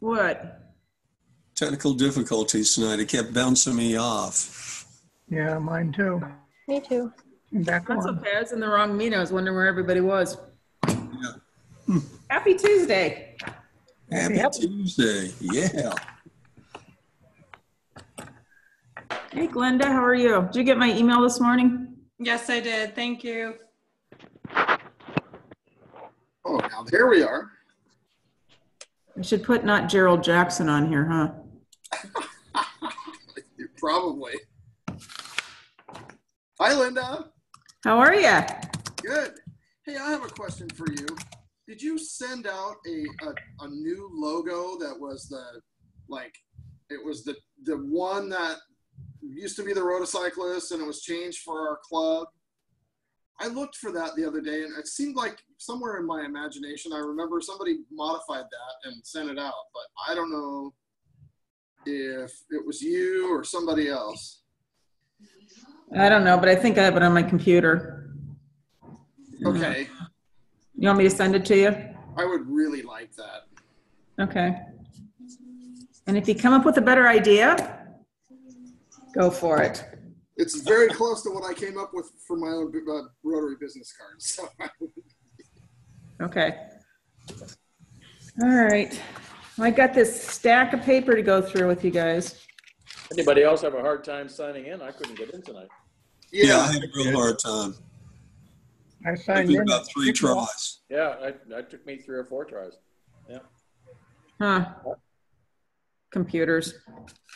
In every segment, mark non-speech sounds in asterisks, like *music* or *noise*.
What? Technical difficulties tonight. It kept bouncing me off. Yeah, mine too. Me too. I'm back That's on. okay. I was in the wrong meeting. I was wondering where everybody was. Yeah. Happy Tuesday. Happy Yep. Tuesday. Yeah. Hey, Glenda, how are you? Did you get my email this morning? Yes, I did. Thank you. Oh, now there we are. I should put not Gerald Jackson on here, huh? *laughs* Probably. Hi, Linda. How are you? Good. Hey, I have a question for you. Did you send out a, a, a new logo that was the, like, it was the, the one that used to be the Rotocyclist and it was changed for our club? I looked for that the other day and it seemed like somewhere in my imagination, I remember somebody modified that and sent it out, but I don't know if it was you or somebody else. I don't know, but I think I have it on my computer. Okay. You want me to send it to you? I would really like that. Okay. And if you come up with a better idea, go for it. It's very close to what I came up with for my own uh, Rotary business card. So Okay. All right. I got this stack of paper to go through with you guys. Anybody else have a hard time signing in? I couldn't get in tonight. Yeah, yeah, I had a real hard time. I It signed was in. about three tries. Yeah, I, that took me three or four tries. Yeah. Huh. Computers.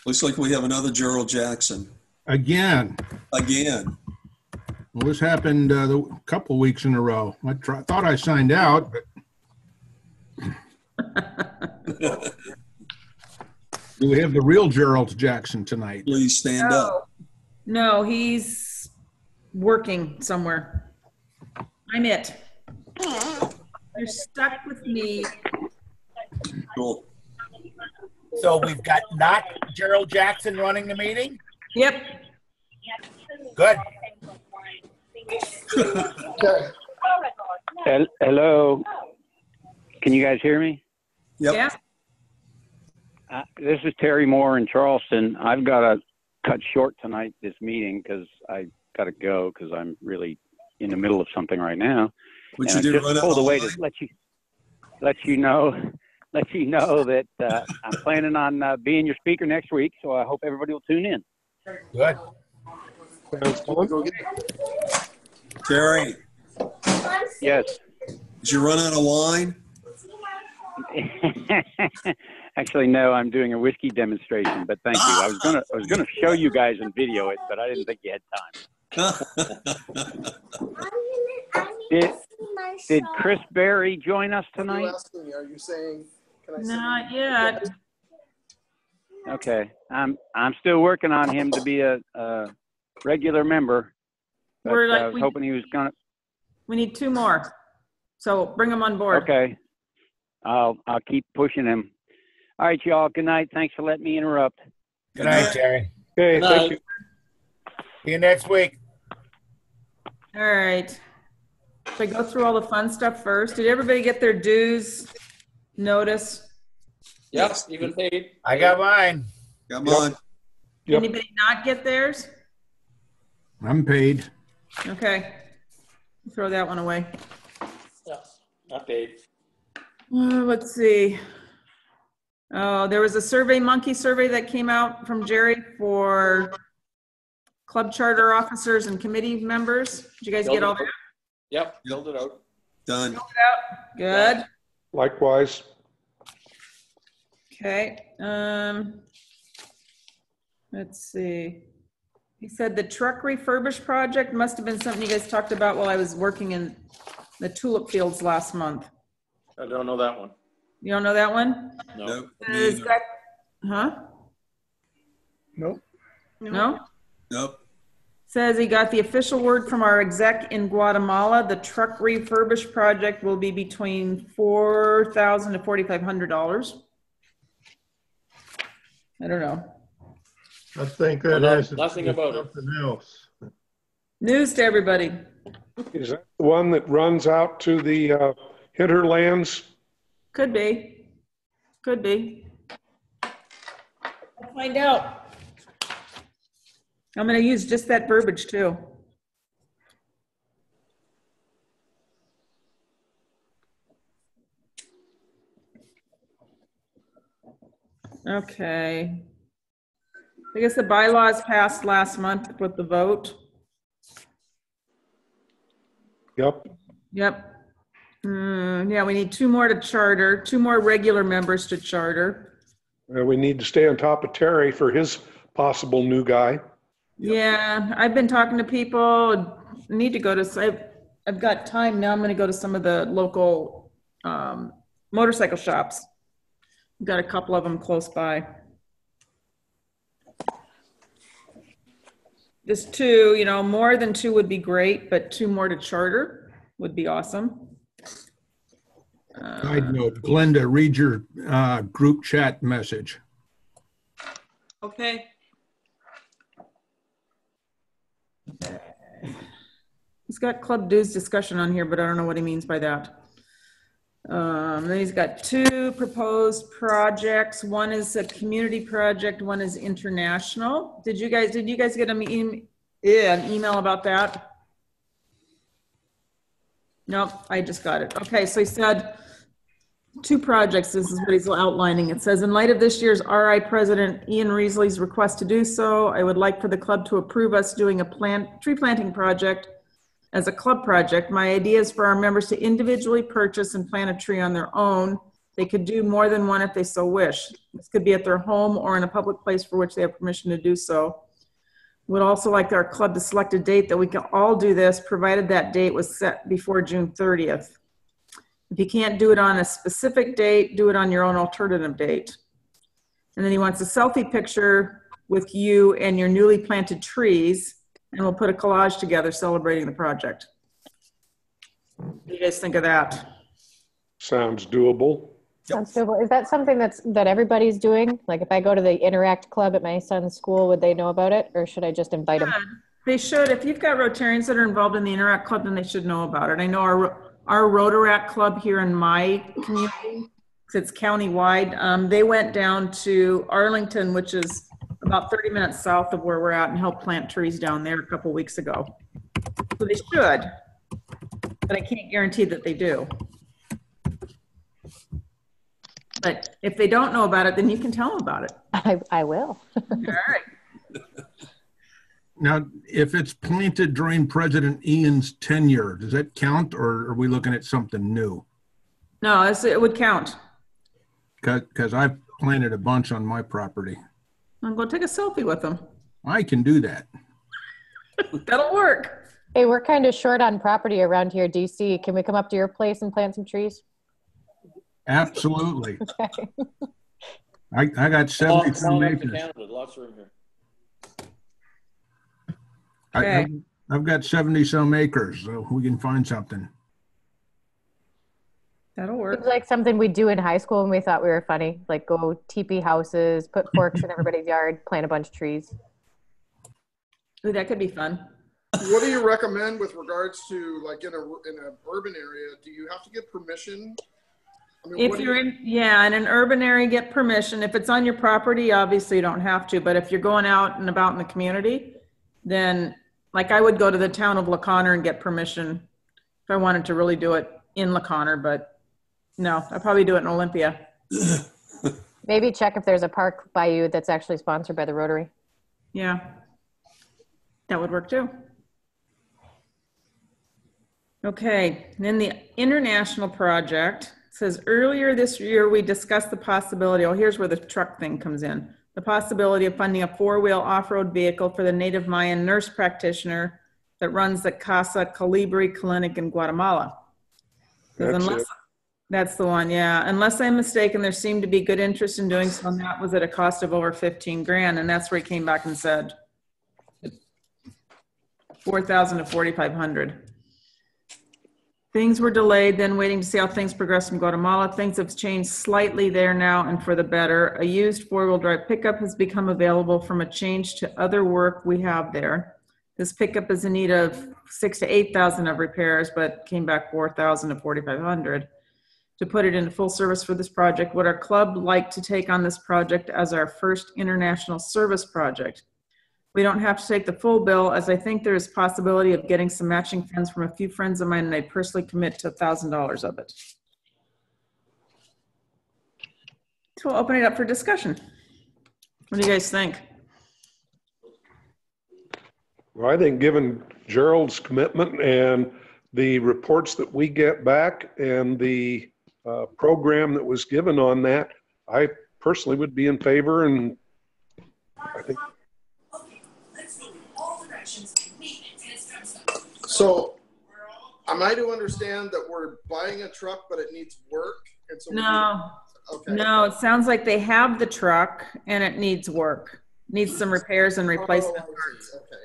Looks like we have another Gerald Jackson Again, again. well, this happened uh, a couple weeks in a row. I try, thought I signed out, but *laughs* do we have the real Gerald Jackson tonight? Please stand up. No, he's working somewhere. I'm it. You're stuck with me. Cool. So we've got not Gerald Jackson running the meeting? Yep. Good. *laughs* okay. Hello. Can you guys hear me? Yep. Yeah. Uh, this is Terry Moore in Charleston. I've got to cut short tonight this meeting because I got to go because I'm really in the middle of something right now. What and you I did just run pulled away to let you let you know *laughs* let you know that uh, I'm planning on uh, being your speaker next week. So I hope everybody will tune in. Good. Go get Terry, Yes. did you run out of wine? *laughs* Actually, no. I'm doing a whiskey demonstration, but thank you. I was gonna I was gonna show you guys and video it, but I didn't think you had time. *laughs* Did, did Chris Berry join us tonight? Are You tonight? asking me, are you saying? Can I send Not you- yet. Okay, I'm I'm still working on him to be a, a regular member. But We're like- I was we- hoping he was gonna. We need two more. So bring them on board. Okay, I'll I'll keep pushing him. All right, y'all. Good night. Thanks for letting me interrupt. Good night, Jerry. Okay, thank you. See you next week. All right. Should I go through all the fun stuff first? Did everybody get their dues notice? Yep, even paid. I got mine. Come on. Yep. Anybody not get theirs? I'm paid. Okay. Throw that one away. Yeah, not paid. Uh, let's see. Oh, there was a survey, monkey survey that came out from Jerry for club charter officers and committee members. Did you guys get all that? Yep, filled it out. Done. Filled it out. Good. Likewise. Okay, um, let's see. He said the truck refurbish project must have been something you guys talked about while I was working in the tulip fields last month. I don't know that one. You don't know that one? No. Nope. Is that- Huh? Nope. No? Nope. Says he got the official word from our exec in Guatemala. The truck refurbish project will be between four thousand to forty-five hundred dollars. I don't know. I think Well, that no- has to do nothing with about it. something else. News to everybody. Is that the one that runs out to the uh, hinterlands? Could be. Could be. Find out. I'm gonna use just that verbiage too. Okay. I guess the bylaws passed last month with the vote. Yep. Yep. Hmm, yeah, we need two more to charter, two more regular members to charter. Uh, We need to stay on top of Terry for his possible new guy. Yeah, I've been talking to people, need to go to, I've, I've got time now, I'm gonna go to some of the local, um, motorcycle shops. Got a couple of them close by. Just two, you know, more than two would be great, but two more to charter would be awesome. Uh, Side note, Glenda, read your uh, group chat message. Okay. He's got club dues discussion on here, but I don't know what he means by that. Um, then he's got two proposed projects. One is a community project, one is international. Did you guys, did you guys get an e- yeah, an email about that? Nope, I just got it. Okay, so he said, two projects, this is what he's outlining. It says, in light of this year's RI President Ian Riseley's request to do so, I would like for the club to approve us doing a plant, tree planting project as a club project. My idea is for our members to individually purchase and plant a tree on their own. They could do more than one if they so wish. This could be at their home or in a public place for which they have permission to do so. Would also like our club to select a date that we can all do this, provided that date was set before June 30th. If you can't do it on a specific date, do it on your own alternative date. And then he wants a selfie picture with you and your newly planted trees, and we'll put a collage together celebrating the project. What do you guys think of that? Sounds doable. Sounds doable. Is that something that's, that everybody's doing? Like if I go to the Interact Club at my son's school, would they know about it? Or should I just invite them? They should. If you've got Rotarians that are involved in the Interact Club, then they should know about it. I know our, our Rotaract Club here in my community, 'cause it's countywide, um, they went down to Arlington, which is about 30 minutes south of where we're at, and helped plant trees down there a couple weeks ago. So they should, but I can't guarantee that they do. But if they don't know about it, then you can tell them about it. *laughs* I, I will. *laughs* All right. Now, if it's planted during President Ian's tenure, does that count or are we looking at something new? No, it would count. Because I've planted a bunch on my property. I'll go take a selfie with them. I can do that. *laughs* That'll work. Hey, we're kind of short on property around here, DC. Can we come up to your place and plant some trees? Absolutely. *laughs* Okay. I, I got Come on, 72 come on up to acres. Canada, lots of room here. I, Okay. I've- I've got 70 some acres, so we can find something. That'll It work. was like something we do in high school when we thought we were funny, like go teepee houses, put forks in everybody's yard, plant a bunch of trees. Ooh, that could be fun. What do you recommend with regards to like in a in an urban area? Do you have to get permission? I mean, If you're you- in, yeah, in an urban area, get permission. If it's on your property, obviously you don't have to, but if you're going out and about in the community, then, like, I would go to the town of LaConner and get permission if I wanted to really do it in LaConner, but no, I'd probably do it in Olympia. *laughs* Maybe check if there's a park by you that's actually sponsored by the Rotary. Yeah. That would work too. Okay, then the international project says earlier this year, we discussed the possibility, oh, here's where the truck thing comes in. The possibility of funding a four-wheel off-road vehicle for the native Mayan nurse practitioner that runs the Casa Colibri Clinic in Guatemala. 'Cause That's unless- it. That's the one, yeah. Unless I'm mistaken, there seemed to be good interest in doing so, and that was at a cost of over 15 grand, and that's where he came back and said 4,000 to 4,500. Things were delayed, then waiting to see how things progress in Guatemala. Things have changed slightly there now and for the better. A used four-wheel drive pickup has become available from a change to other work we have there. This pickup is in need of six to 8,000 of repairs, but came back 4,000 to 4,500. To put it into full service for this project. Would our club like to take on this project as our first international service project? We don't have to take the full bill, as I think there is possibility of getting some matching funds from a few friends of mine, and I'd personally commit to $1,000 of it. So we'll open it up for discussion. What do you guys think? Well, I think given Gerald's commitment and the reports that we get back and the uh, program that was given on that, I personally would be in favor and I think So, am I to understand that we're buying a truck, but it needs work? And so No, Okay. no, it sounds like they have the truck and it needs work. Needs some repairs and Oh, replacement I see. Okay.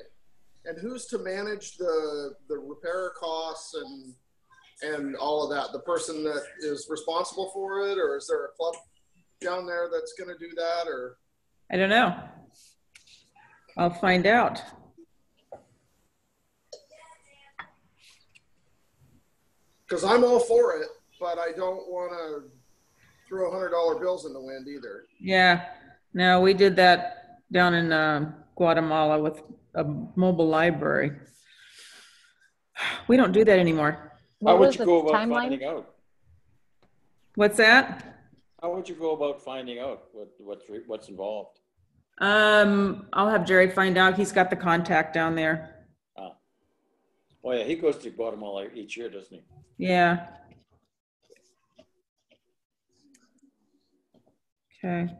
And who's to manage the, the repair costs and, and all of that? The person that is responsible for it, or is there a club down there that's gonna do that, or? I don't know. I'll find out. Cause I'm all for it, but I don't wanna throw hundred dollar bills in the wind either. Yeah, no, we did that down in um, Guatemala with a mobile library. *sighs* We don't do that anymore. How What would you go about timeline? finding out? What's that? How would you go about finding out what, what's, what's involved? Um, I'll have Jerry find out. He's got the contact down there. Oh, yeah, he goes to Guatemala each year, doesn't he? Yeah. Okay.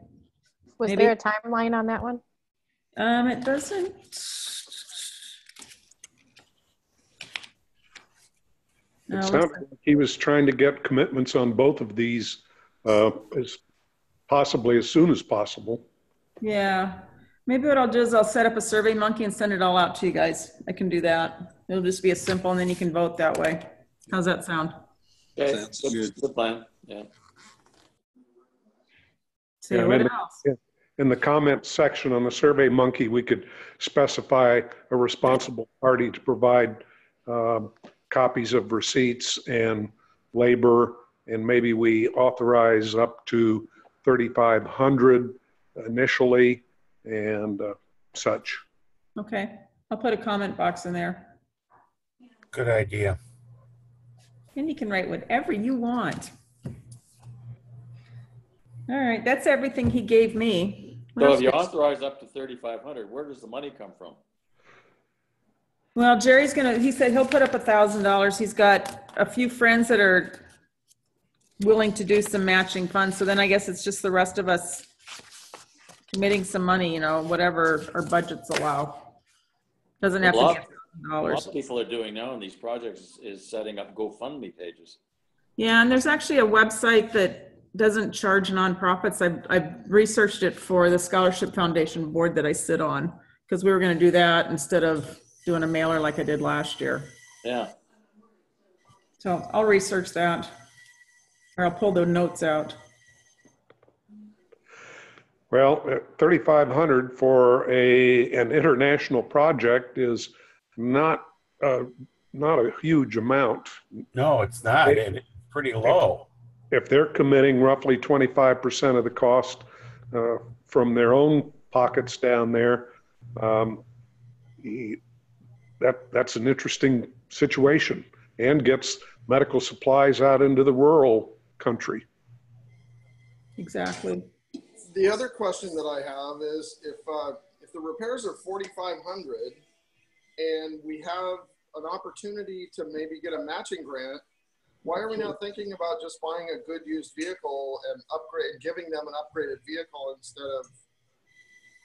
Was Maybe- there a timeline on that one? Um, it doesn't. It it sounded like he was trying to get commitments on both of these uh, as possibly as soon as possible. Yeah, maybe what I'll do is I'll set up a survey monkey and send it all out to you guys. I can do that. It'll just be a simple and then you can vote that way. How's that sound? Okay, Sounds good, good. good plan, yeah. See, Yeah, what and- else? In the comment section on the Survey Monkey, we could specify a responsible party to provide um, copies of receipts and labor, and maybe we authorize up to 3,500 initially and uh, such. Okay, I'll put a comment box in there. Good idea. And you can write whatever you want. All right, that's everything he gave me. What So else if you did- authorize up to thirty-five hundred, where does the money come from? Well, Jerry's gonna, he said he'll put up a thousand dollars. He's got a few friends that are willing to do some matching funds, so then I guess it's just the rest of us committing some money, you know, whatever our budgets allow. Doesn't have to be a lot- A dollars. lot of people are doing now in these projects is setting up GoFundMe pages. Yeah, and there's actually a website that doesn't charge nonprofits. I've, I've researched it for the Scholarship Foundation board that I sit on, because we were gonna do that instead of doing a mailer like I did last year. Yeah, So I'll research that. Or I'll pull the notes out. Well, uh, 3,500 for a, an international project is not, uh, not a huge amount. No, it's not. and It's pretty low. if they're committing roughly 25% of the cost uh, from their own pockets down there, um, he- that, that's an interesting situation and gets medical supplies out into the rural country. Exactly. The other question that I have is if, uh, if the repairs are forty-five hundred and we have an opportunity to maybe get a matching grant, why are we not thinking about just buying a good used vehicle and upgrade, giving them an upgraded vehicle instead of,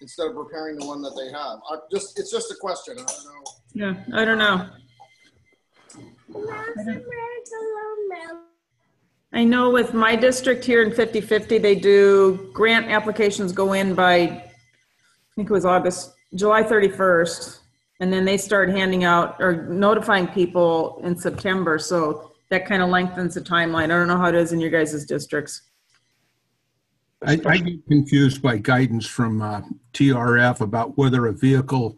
instead of repairing the one that they have? I just, it's just a question. I don't know. Yeah, I don't know. I know with my district here in 50/50, they do, grant applications go in by, I think it was August, July 31st. And then they start handing out or notifying people in September. So that kind of lengthens the timeline. I don't know how it is in your guys' districts. I, I get confused by guidance from uh, TRF about whether a vehicle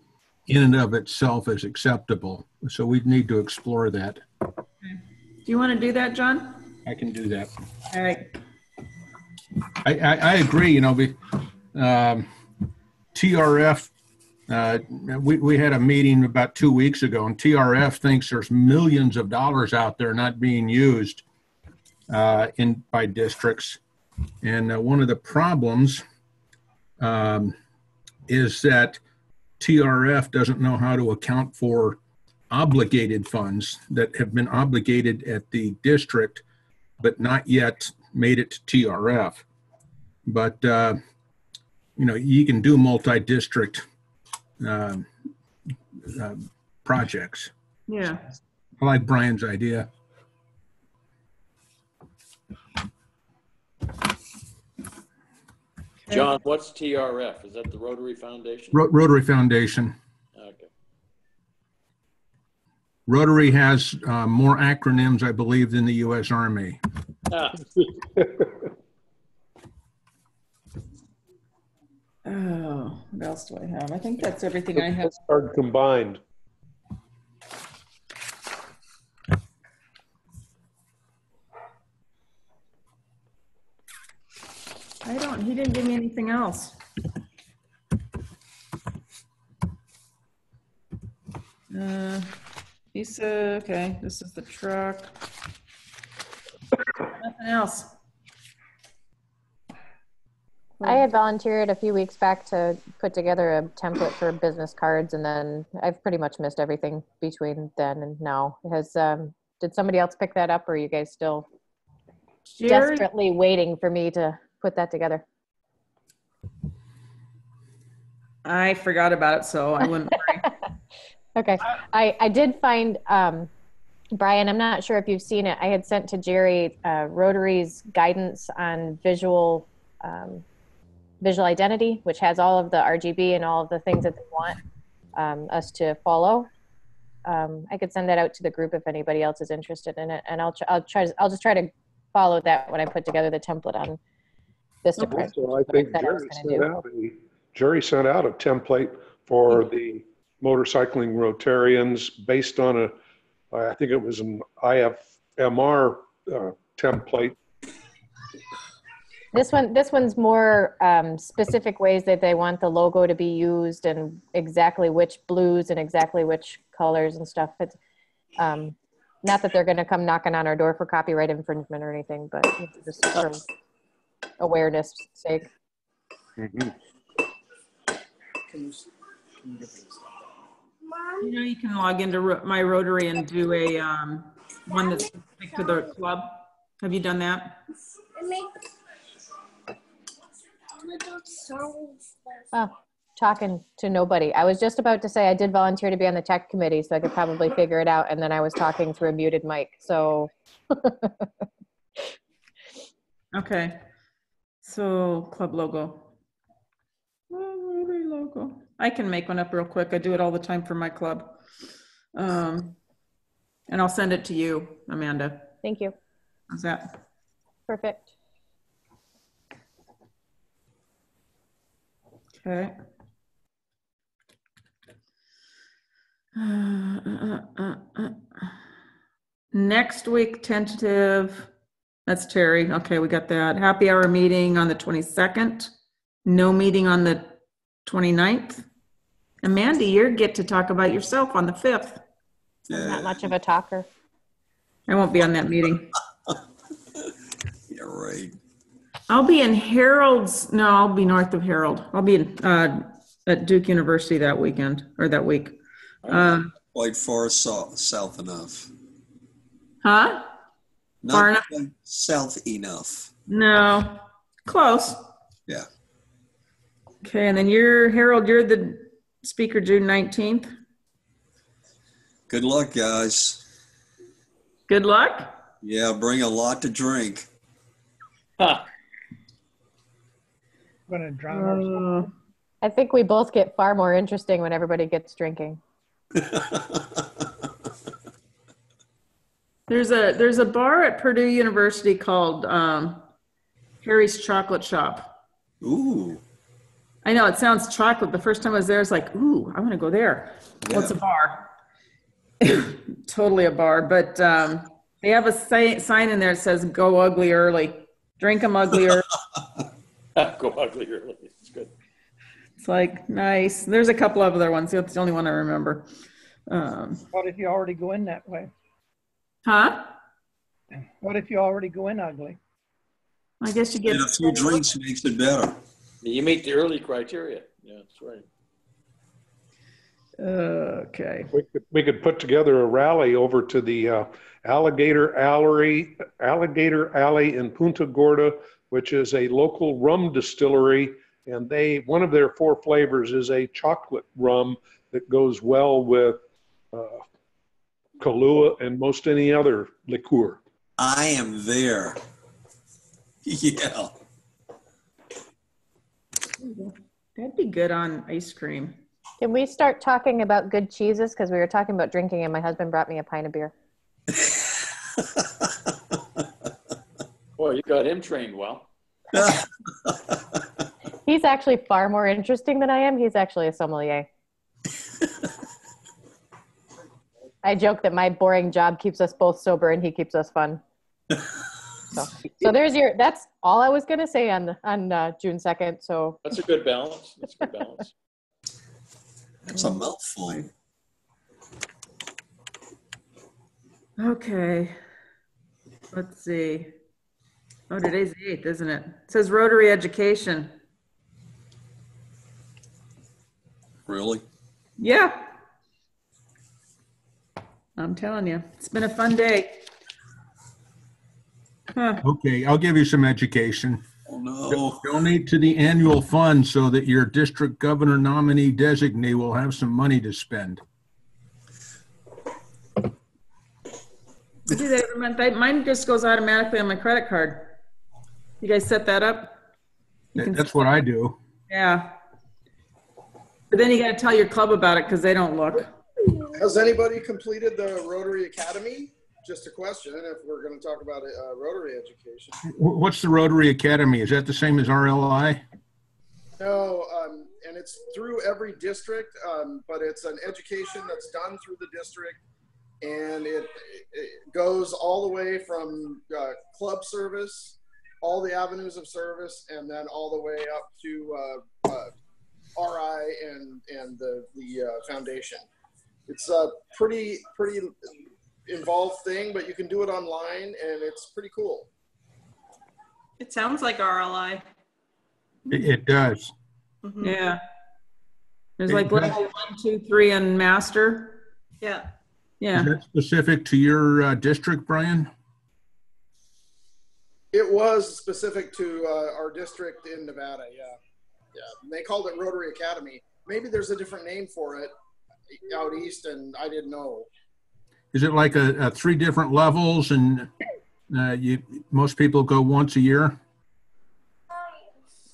in and of itself is acceptable. So we need to explore that. Do you want to do that, John? I can do that. All right. I, I, I agree, you know, we, um, TRF, uh, we, we had a meeting about two weeks ago and TRF thinks there's millions of dollars out there not being used, uh, in, by districts. And uh, one of the problems, um, is that TRF doesn't know how to account for obligated funds that have been obligated at the district, but not yet made it to TRF. But, uh, you know, you can do multi-district um, uh, projects. Yeah. I like Brian's idea. John, what's TRF? Is that the Rotary Foundation? Ro- Rotary Foundation. Okay. Rotary has uh, more acronyms, I believe, than the U.S. Army. Ah, Oh, what else do I have? I think that's everything I have. Are combined. I don't, he didn't give me anything else. Uh, He said, okay, this is the truck. Nothing else. I had volunteered a few weeks back to put together a template for business cards, and then I've pretty much missed everything between then and now. Has um, did somebody else pick that up, or are you guys still Jerry, desperately waiting for me to put that together? I forgot about it, so I wouldn't worry. *laughs* Okay, I, I did find, um, Brian, I'm not sure if you've seen it. I had sent to Jerry, uh, Rotary's guidance on visual, um, visual identity, which has all of the RGB and all of the things that they want, um, us to follow. Um, I could send that out to the group if anybody else is interested in it, and I'll, tr- I'll try, I'll just try to follow that when I put together the template on Vistaprint. So I think I said I Jerry sent out a, Jerry sent out a template for the motorcycling Rotarians based on a, I think it was an IFMR uh, template. This one, this one's more um, specific ways that they want the logo to be used and exactly which blues and exactly which colors and stuff. It's um, not that they're going to come knocking on our door for copyright infringement or anything, but it's just for awareness sake. You know, you can log into Ro- my Rotary and do a, um, one that's specific to the club. Have you done that? Oh, talking to nobody. I was just about to say I did volunteer to be on the tech committee, so I could probably figure it out. And then I was talking through a muted mic. So *laughs* Okay. So club logo. Oh, Rotary logo. I can make one up real quick. I do it all the time for my club. Um, and I'll send it to you, Amanda. thank you. How's that? Perfect. Okay. Uh, uh, uh, uh. Next week, tentative, that's Terry. Okay, we got that. Happy hour meeting on the 22nd. No meeting on the 29th. Amanda, you get to talk about yourself on the 5th. I'm not much of a talker. I won't be on that meeting. *laughs* Yeah, right. I'll be in Harold's, no, I'll be north of Harold. I'll be in, uh, at Duke University that weekend, or that week. Um, Quite far south, south enough. huh? Far Not enough? quite enough. No, close. Yeah. Okay, and then you're, Harold, you're the speaker June 19th. Good luck, guys. Good luck. Yeah, bring a lot to drink. ha. Gonna drown ourselves. Uh, I think we both get far more interesting when everybody gets drinking. *laughs* There's a, there's a bar at Purdue University called um, Harry's Chocolate Shop. Ooh, I know, it sounds chocolate. The first time I was there, I was like, ooh, I want to go there. Well, it's a bar. *coughs* Totally a bar, but um, They have a si- sign in there that says "Go ugly early." Drink them ugly early. *laughs* Go ugly early. It's good. It's like nice. There's a couple of other ones. That's the only one I remember. Um, What if you already go in that way? Huh? What if you already go in ugly? I guess you get And a few drinks makes it better. You meet the early criteria. Yeah, that's right. Okay. We could, we could put together a rally over to the uh, Alligator Alley, Alligator Alley in Punta Gorda, which is a local rum distillery. And they, one of their four flavors is a chocolate rum that goes well with uh, Kahlua and most any other liqueur. I am there. *laughs* Yeah. That'd be good on ice cream. Can we start talking about good cheeses? Because we were talking about drinking, and my husband brought me a pint of beer. *laughs* Boy, you got him trained well. *laughs* He's actually far more interesting than I am. He's actually a sommelier. I joke that my boring job keeps us both sober and he keeps us fun. So, *laughs* so there's your. That's all I was gonna say on on uh, June second. So That's a good balance. That's a good balance. *laughs* That's a mouthful. Okay. Let's see. Oh, today's the eighth, isn't it? It says Rotary Education. Really? Yeah. I'm telling you, it's been a fun day. Huh. Okay, I'll give you some education. Oh, no. Donate to the annual fund so that your district governor nominee designee will have some money to spend. I do that every month. I- Mine just goes automatically on my credit card. You guys set that up? You can- That's what I do. Yeah. But then you gotta tell your club about it because they don't look. Has anybody completed the Rotary Academy? Just a question, if we're gonna talk about uh, Rotary education. What's the Rotary Academy? Is that the same as RLI? No, um, and it's through every district, um, but it's an education that's done through the district. And it, it goes all the way from uh, club service, all the avenues of service, and then all the way up to uh, uh, RI and, and the, the uh, foundation. It's a pretty, pretty involved thing, but you can do it online and it's pretty cool. It sounds like RLI. It, it does. Mhm. Yeah. There's It like does. level one, two, three, and master. Yeah. Yeah. Is that specific to your uh, district, Brian? It was specific to uh, our district in Nevada. Yeah, yeah. And they called it Rotary Academy. Maybe there's a different name for it out east, and I didn't know. Is it like a, a three different levels and uh, you, most people go once a year?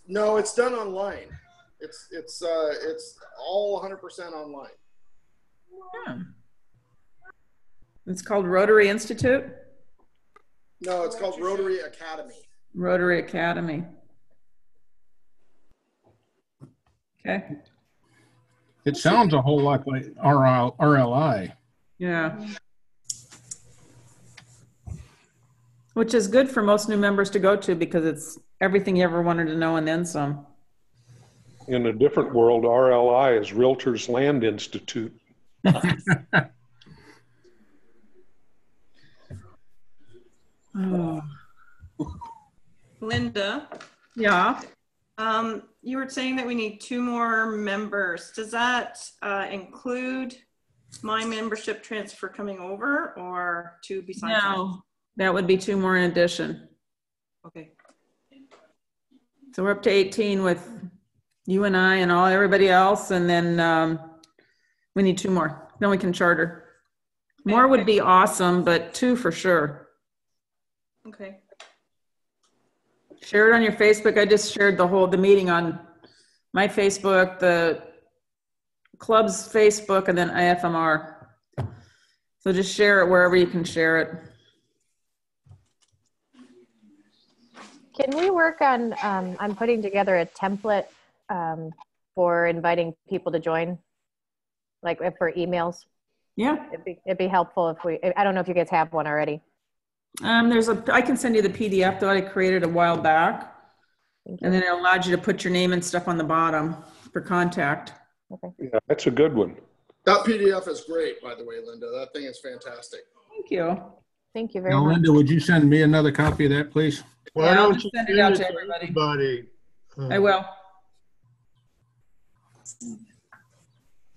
No, it's done online. It's it's uh, it's all 100% online. Yeah. It's called Rotary Institute, No, it's called Rotary Academy. Rotary Academy. Okay. It sounds a whole lot like RL, RLI. Yeah. Which is good for most new members to go to because it's everything you ever wanted to know and then some. In a different world, RLI is Realtors Land Institute. *laughs* Oh. Linda, Yeah. Um, you were saying that we need two more members. Does that uh, include my membership transfer coming over or two besides? that? No, that would be two more in addition. Okay. So we're up to 18 with you and I and all, everybody else, and then um, we need two more. Then we can charter. More would be awesome, but two for sure. Okay. Share it on your Facebook. I just shared the whole, the meeting on my Facebook, the club's Facebook, and then IFMR. So just share it wherever you can share it. can we work on? Um, I'm putting together a template um, for inviting people to join, like for emails. Yeah, It'd be, it'd be helpful if we. I don't know if you guys have one already. Um, there's a, I can send you the PDF that I created a while back. And then it allowed you to put your name and stuff on the bottom for contact. Yeah, that's a good one. That PDF is great, by the way, Linda. That thing is fantastic. Thank you. Thank you very Now, much. Linda, would you send me another copy of that, please? Why Yeah, I'll don't you send it out to to everybody. everybody? Uh, I will.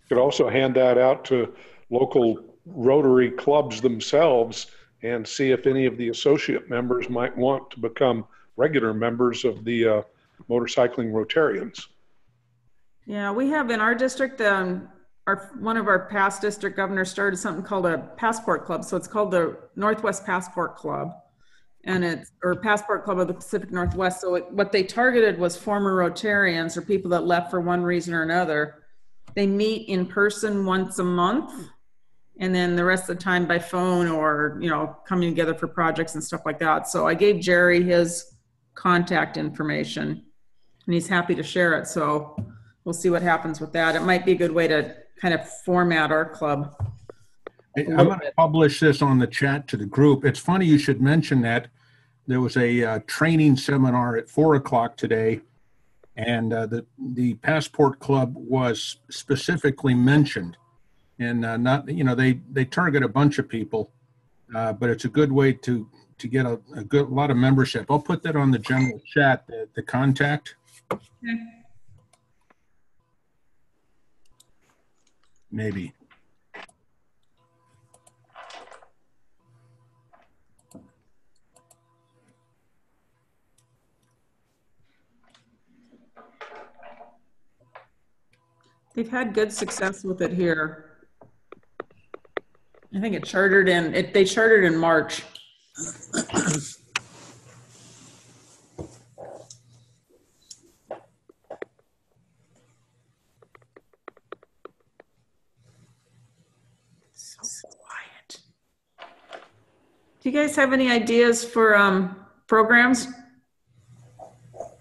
Could also hand that out to local Rotary clubs themselves and see if any of the associate members might want to become regular members of the uh, motorcycling Rotarians. Yeah, we have in our district, um, our, one of our past district governors started something called a passport club. So it's called the Northwest Passport Club. And it's, or Passport Club of the Pacific Northwest. So it, what they targeted was former Rotarians or people that left for one reason or another. They meet in person once a month. And then the rest of the time by phone or, you know, coming together for projects and stuff like that. So I gave Jerry his contact information and he's happy to share it. So we'll see what happens with that. It might be a good way to kind of format our club. I'm going to publish this on the chat to the group. It's funny you should mention that. There was a uh, training seminar at four o'clock today, and uh, the the Passport Club was specifically mentioned. And uh, not, you know, they they target a bunch of people, uh, but it's a good way to to get a, a good lot of membership. I'll put that on the general chat, the, the contact. Maybe. They've had good success with it here. I think it chartered in, it, they chartered in March. So quiet. Do you guys have any ideas for, um, programs? Like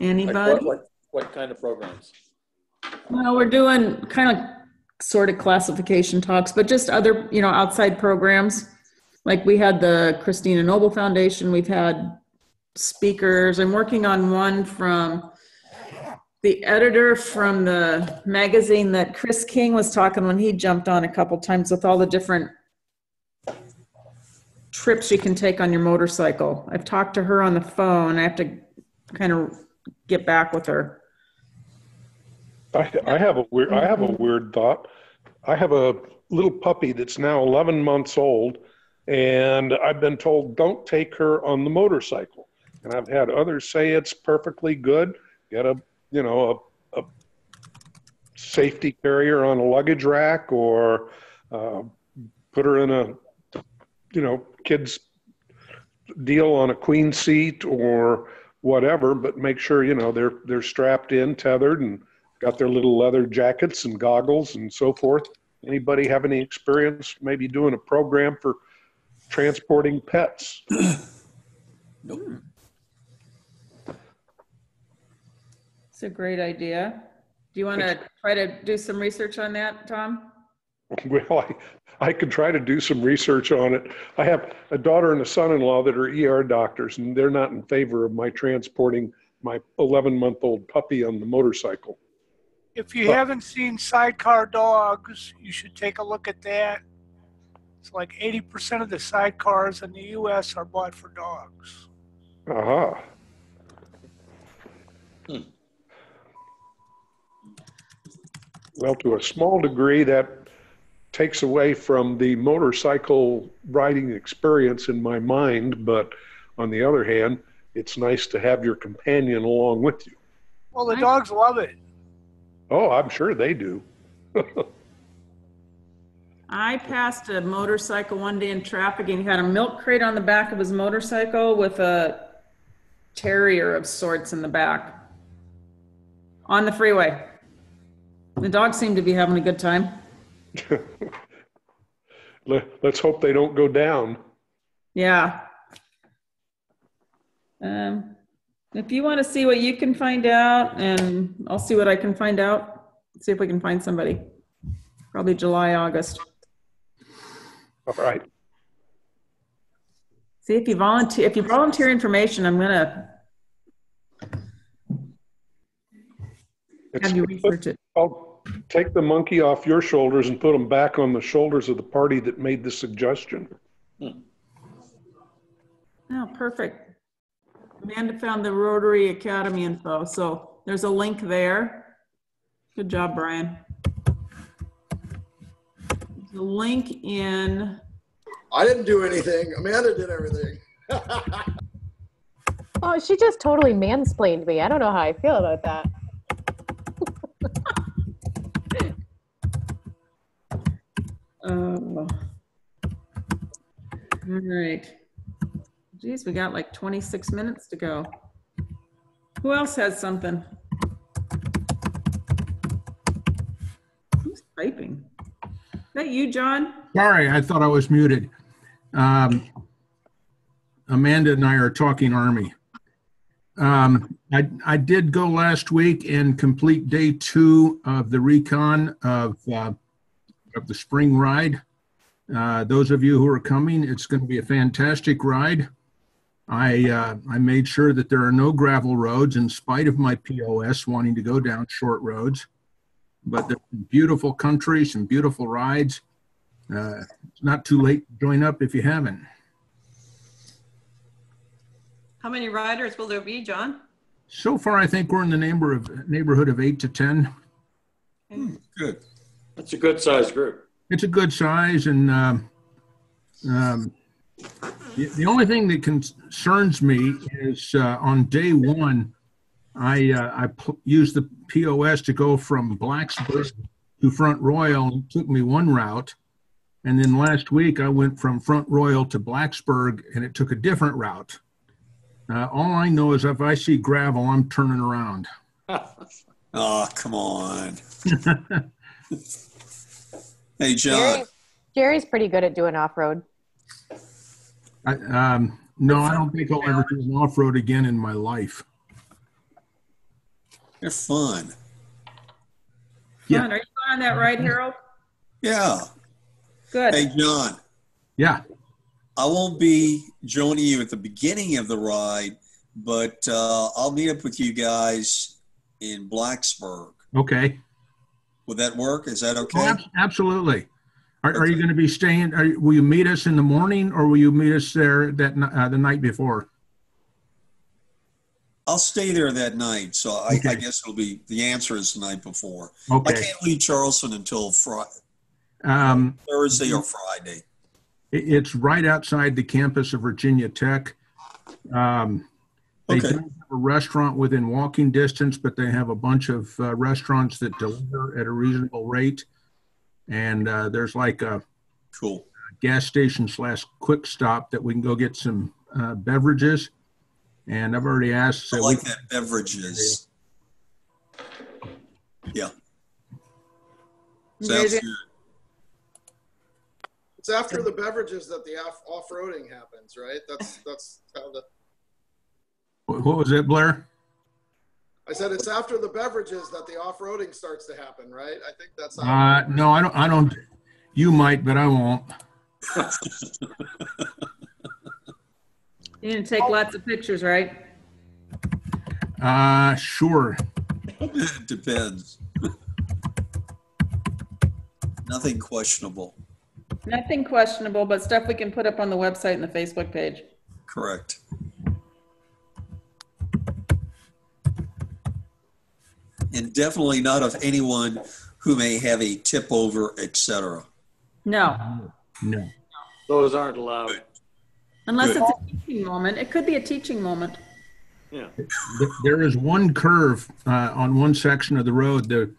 Anybody? what, what, what kind of programs? Well, we're doing kind of sort of classification talks, but just other, you know, outside programs. Like we had the Christina Noble Foundation, we've had speakers. I'm working on one from the editor from the magazine that Chris King was talking when he jumped on a couple times with all the different trips you can take on your motorcycle. I've talked to her on the phone. I have to kind of get back with her. I, I have a weird, I have a weird thought. I have a little puppy that's now 11 months old, and I've been told don't take her on the motorcycle. And I've had others say it's perfectly good. Get a, you know, a, a safety carrier on a luggage rack, or uh, put her in a, you know, kids deal on a queen seat or whatever. But make sure you know they're they're strapped in, tethered, and got their little leather jackets and goggles and so forth. Anybody have any experience maybe doing a program for transporting pets? *clears throat* It's a great idea. Do you want to try to do some research on that, Tom? *laughs* Well, I, I could try to do some research on it. I have a daughter and a son-in-law that are ER doctors, and they're not in favor of my transporting my 11-month-old puppy on the motorcycle. If you haven't seen Sidecar Dogs, you should take a look at that. It's like 80% of the sidecars in the US are bought for dogs. Aha. Well, to a small degree, that takes away from the motorcycle riding experience in my mind. But on the other hand, it's nice to have your companion along with you. Well, the dogs love it. Oh, I'm sure they do. I passed a motorcycle one day in traffic and he had a milk crate on the back of his motorcycle with a terrier of sorts in the back on the freeway. The dog seemed to be having a good time. *laughs* Let, let's hope they don't go down. Yeah. Um, if you want to see what you can find out, and I'll see what I can find out, see if we can find somebody. Probably July, August. All right. See, if you volunteer, if you volunteer information, I'm gonna have you research it. I'll take the monkey off your shoulders and put them back on the shoulders of the party that made the suggestion. Oh, perfect. Amanda found the Rotary Academy info, so there's a link there. Good job, Brian. The link in, I didn't do anything. Amanda did everything. *laughs* Oh, she just totally mansplained me. I don't know how I feel about that. *laughs* oh. All right. Geez, we got like 26 minutes to go. Who else has something? Who's typing? Is that you, John? Sorry, I thought I was muted. Um, Amanda and I are talking Army. Um, I, I did go last week and complete day two of the recon of, uh, of the spring ride. Uh, those of you who are coming, it's going to be a fantastic ride. I, uh, I made sure that there are no gravel roads in spite of my POS wanting to go down short roads. But there's some beautiful country, some beautiful rides. Uh, it's not too late to join up if you haven't. How many riders will there be, John? So far, I think we're in the neighbor of, neighborhood of eight to 10. Good. That's a good size group. It's a good size and um, um, the, the only thing that concerns me is uh, on day one, I, uh, I p- used the POS to go from Blacksburg to Front Royal. It took me one route. And then last week I went from Front Royal to Blacksburg and it took a different route. Uh, all I know is if I see gravel, I'm turning around. *laughs* Oh, come on. *laughs* Hey, John. Jerry, Jerry's pretty good at doing off road. I, um, no, I don't think I'll ever do an off-road again in my life. They're fun. Yeah. John, are you on that ride, Harold? Yeah. Good. Hey, John. Yeah. I won't be joining you at the beginning of the ride, but uh, I'll meet up with you guys in Blacksburg. Okay. Would that work? Is that okay? Oh, ab- absolutely. Are, are you going to be staying? Are, will you meet us in the morning, or will you meet us there that uh, the night before? I'll stay there that night, so I, I guess it'll be the answer is the night before. Okay. I can't leave Charleston until Friday, Um, Thursday or Friday. it's right outside the campus of Virginia Tech. Um, they Okay. don't have a restaurant within walking distance, but they have a bunch of uh, restaurants that deliver at a reasonable rate. And uh, there's like a Cool. gas station slash quick stop that we can go get some uh, beverages. And I've already asked. So I so like we- that beverages. Yeah. Sounds good. It's after the beverages that the off off roading happens, right? That's that's how the. What was it, Blair? I said it's after the beverages that the off roading starts to happen, right? I think that's how. Uh, no, I don't. I don't. You might, but I won't. You're gonna take lots of pictures, right? Uh, sure. *laughs* Depends. Nothing questionable. Nothing questionable, but stuff we can put up on the website and the Facebook page. Correct. And definitely not of anyone who may have a tip over, etc. No, No. Those aren't allowed. unless Good. it's a teaching moment. It could be a teaching moment. Yeah. There is one curve uh, on one section of the road. The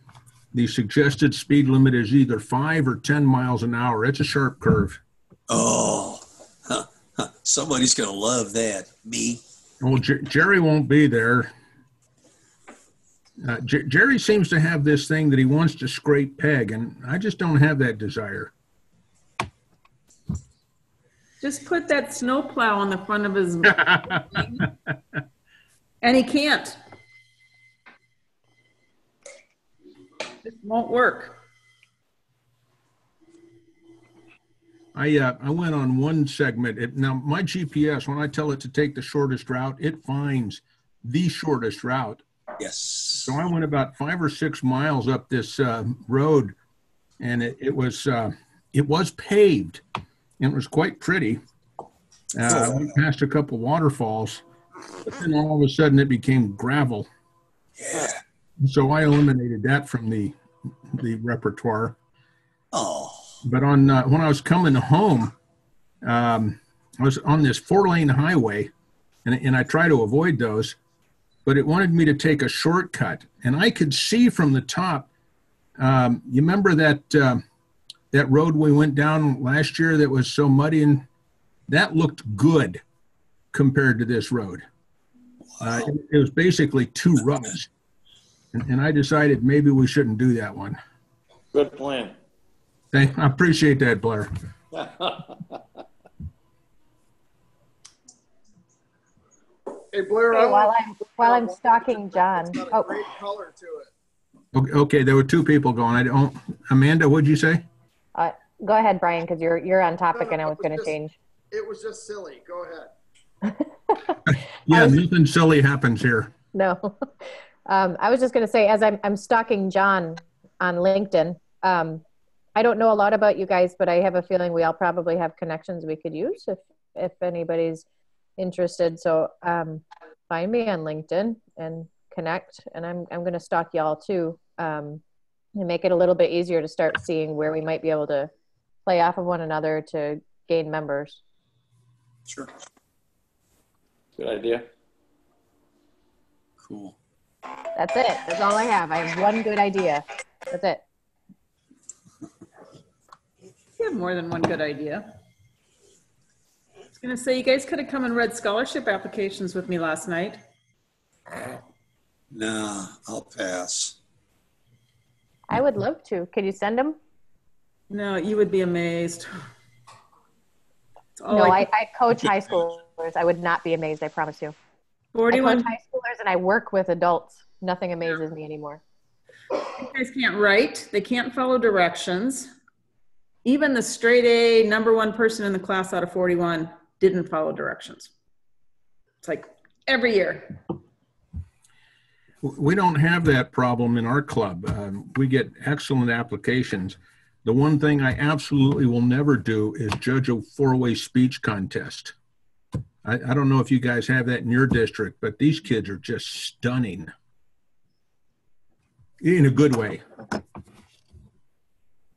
the suggested speed limit is either five or ten miles an hour. It's a sharp curve. Oh, huh, huh. somebody's going to love that. Me. Well, Jer- Jerry won't be there. Uh, Jer- Jerry seems to have this thing that he wants to scrape peg, and I just don't have that desire. Just put that snowplow on the front of his, *laughs* and he can't. It won't work. I, uh, I went on one segment. It, now, my GPS, when I tell it to take the shortest route, it finds the shortest route. Yes. So I went about five or six miles up this uh, road, and it, it was uh, it was paved, and it was quite pretty. Uh, we passed a couple waterfalls, but then all of a sudden it became gravel. Yeah. So I eliminated that from the the repertoire. Oh. But on uh, when I was coming home, um, I was on this four lane highway, and and I try to avoid those, but it wanted me to take a shortcut, and I could see from the top. Um, you remember that uh, that road we went down last year that was so muddy and that looked good compared to this road. Uh, it, it was basically two roads, and, and I decided maybe we shouldn't do that one. Good plan. Thank, I appreciate that, Blair. *laughs* Hey Blair, I while I'm, while I'm stalking John, it's got a oh, great color to it. Okay, okay, there were two people going. I don't. Amanda, what'd you say? uh, go ahead, Brian, because you're, you're on topic No, and I no, was gonna change. It was just silly. Go ahead. *laughs* Yeah, nothing silly happens here. No. *laughs* Um, I was just gonna say, as I'm, I'm stalking John on LinkedIn, um, I don't know a lot about you guys, but I have a feeling we all probably have connections we could use if, if anybody's interested. So, um, find me on LinkedIn and connect, and I'm, I'm gonna stalk y'all too. Um, and make it a little bit easier to start seeing where we might be able to play off of one another to gain members. Sure. Good idea. Cool. That's it. That's all I have. I have one good idea. That's it. You have more than one good idea. I was gonna say, you guys could have come and read scholarship applications with me last night. Nah, I'll pass. I would love to. Could you send them? No, you would be amazed. No, I I, I coach high schoolers. I would not be amazed. I promise you. I coach 41 high schoolers and I work with adults. Nothing amazes me anymore. You guys can't write, they can't follow directions. Even the straight A number one person in the class out of 41 didn't follow directions. It's like every year. We don't have that problem in our club. Um, we get excellent applications. The one thing I absolutely will never do is judge a four-way speech contest. I, I don't know if you guys have that in your district, but these kids are just stunning in a good way.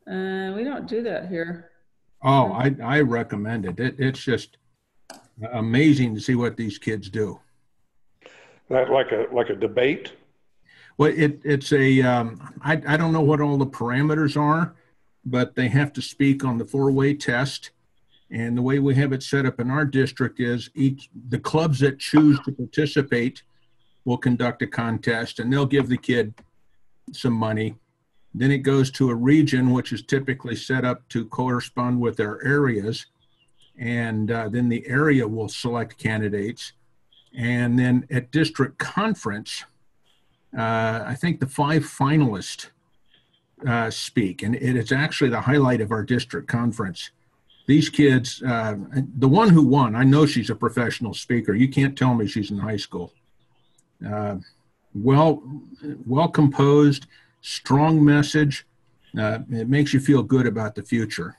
Uh, we don't do that here. Oh, I, I recommend it. it. It's just amazing to see what these kids do. That like a, like a debate? Well, it, it's a, um, I, I don't know what all the parameters are, but they have to speak on the four-way test. And the way we have it set up in our district is each, the clubs that choose to participate will conduct a contest and they'll give the kid some money. Then it goes to a region, which is typically set up to correspond with their areas. And uh, then the area will select candidates. And then at district conference, uh, I think the five finalists uh, speak, and it is actually the highlight of our district conference. These kids, uh, the one who won, I know she's a professional speaker. You can't tell me she's in high school. Uh, well, well composed, strong message. Uh, it makes you feel good about the future.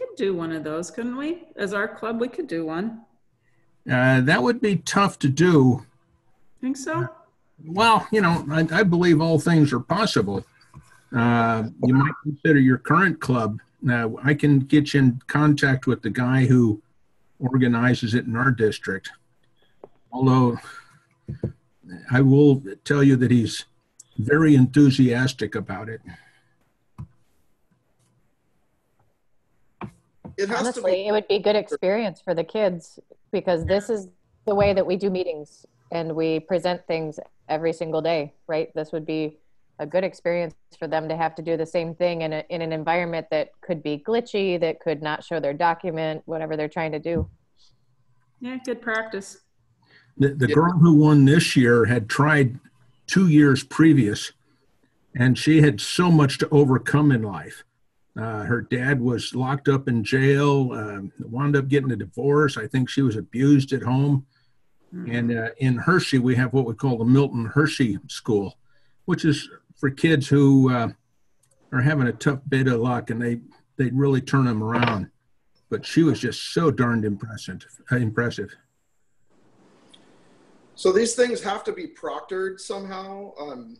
Could do one of those, couldn't we? As our club, we could do one. Uh, that would be tough to do. Think so? Well, you know, I, I believe all things are possible. Uh, you might consider your current club. Now, I can get you in contact with the guy who organizes it in our district. Although I will tell you that he's very enthusiastic about it. It has to Honestly, be. it would be good experience for the kids because this is the way that we do meetings and we present things every single day, right? This would be a good experience for them to have to do the same thing in, a, in an environment that could be glitchy, that could not show their document, whatever they're trying to do. Yeah, good practice. The, the girl who won this year had tried two years previous, and she had so much to overcome in life. Uh, her dad was locked up in jail, um, wound up getting a divorce. I think she was abused at home. And uh, in Hershey, we have what we call the Milton Hershey School, which is for kids who uh, are having a tough bit of luck and they, they really turn them around. But she was just so darned impressive. impressive. So these things have to be proctored somehow, um,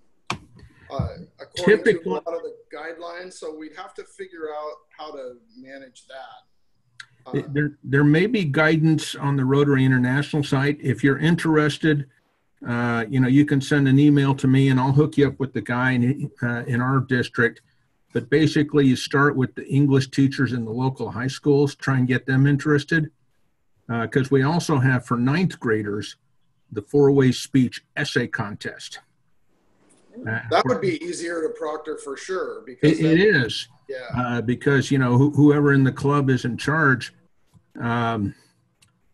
uh, according to Typically- a lot of the guidelines. So we'd have to figure out how to manage that. Uh, There, there may be guidance on the Rotary International site. If you're interested, uh, you know, you can send an email to me and I'll hook you up with the guy in, uh, in our district. But basically, you start with the English teachers in the local high schools, try and get them interested. Because we also have for ninth graders the four-way speech essay contest. Uh, that would be easier to proctor for sure because It, it is. Yeah. Uh, because, you know, who- whoever in the club is in charge, um,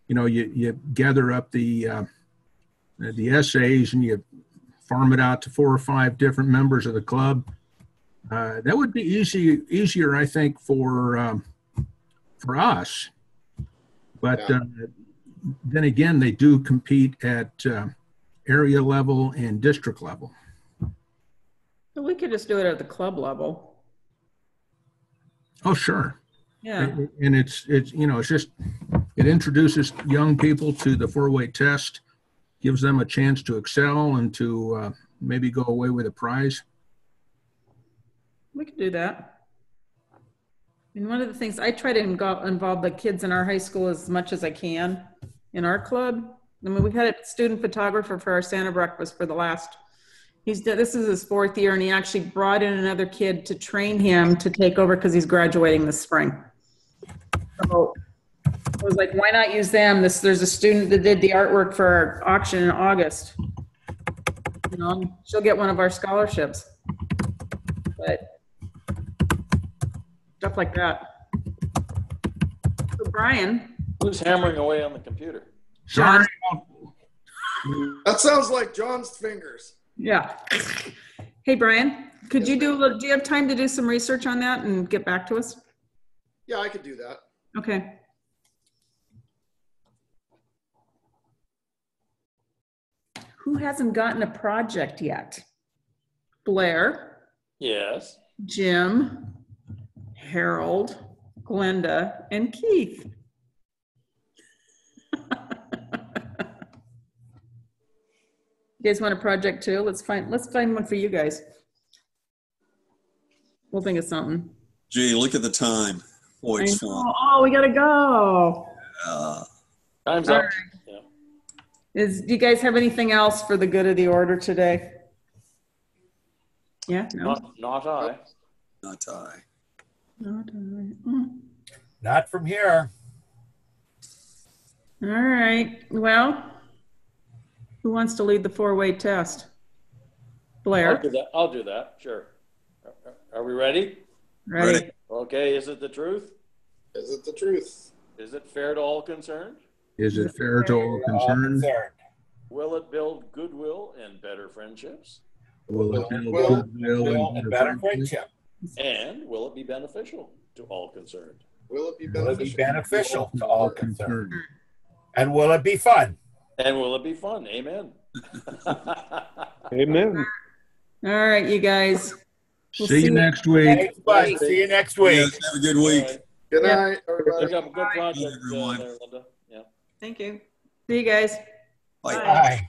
you know, you, you gather up the, uh, the essays and you farm it out to four or five different members of the club. Uh, that would be easy, easier, I think, for, um, for us. But, uh, then again, they do compete at, uh, area level and district level. We could just do it at the club level. Oh, sure. Yeah. And and it's, it's, you know, it's just, it introduces young people to the four-way test, gives them a chance to excel and to uh, maybe go away with a prize. We could do that. And one of the things, I try to ingo- involve the kids in our high school as much as I can in our club. I mean, we've had a student photographer for our Santa breakfast for the last, he's, this is his fourth year and he actually brought in another kid to train him to take over because he's graduating this spring. So I was like, why not use them? This, there's a student that did the artwork for our auction in August. You know, she'll get one of our scholarships. But stuff like that. So Brian, Who's hammering away on the computer? Sorry. That sounds like John's fingers. Yeah. Hey, Brian, could you do, a little- do you have time to do some research on that and get back to us? Yeah, I could do that. Okay. Who hasn't gotten a project yet? Blair, Yes. Jim, Harold, Glenda, and Keith. You guys want a project too? Let's find, let's find one for you guys. We'll think of something. Gee, look at the time. Boy, it's I fun. Oh, we gotta go. Uh, Time's All up. right. Yeah. Is, do you guys have anything else for the good of the order today? Yeah, no? Not, not I. not I. Not I. Mm. Not from here. All right, well, who wants to lead the four-way test? Blair? I'll Blair, do that. I'll do that. Sure. Are we ready? ready? Okay. Is it the truth? Is it the truth? Is it fair to all concerned? Is it fair to all All concerned? concerned. Will it build goodwill and better friendships? Will it build Well, goodwill Will and better friendship? friendship. And will it be beneficial to all concerned? Will it be Will it be beneficial? beneficial to all concerned? And will it be fun? And will it be fun? Amen. *laughs* Amen. All right, you guys. We'll See you next week. Thanks, bud. See you next week. Yes, have a good week. All right. Good Yeah. night, everybody. Good job. Good project, uh, everyone. there, Linda. Yeah. Thank you. See you guys. Bye. Bye.